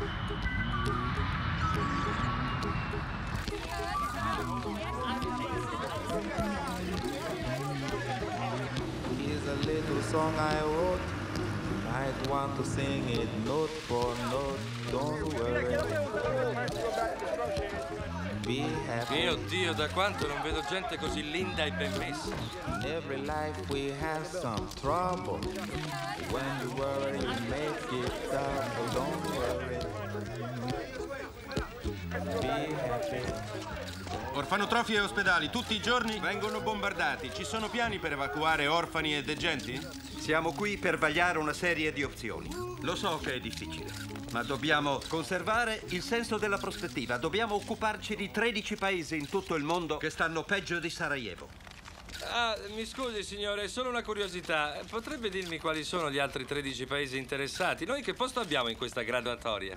Here's a little song I wrote. Might want to sing it note for note. Don't worry. Be happy. Mio Dio, da quanto non vedo gente così linda e bellissima. In every life we have some trouble. When you worry, you make it double. Don't Orfanotrofi e ospedali tutti i giorni vengono bombardati. Ci sono piani per evacuare orfani e degenti? Siamo qui per vagliare una serie di opzioni. Lo so che è difficile, ma dobbiamo conservare il senso della prospettiva. Dobbiamo occuparci di 13 paesi in tutto il mondo che stanno peggio di Sarajevo. Ah, mi scusi signore, solo una curiosità. Potrebbe dirmi quali sono gli altri 13 paesi interessati? Noi che posto abbiamo in questa graduatoria?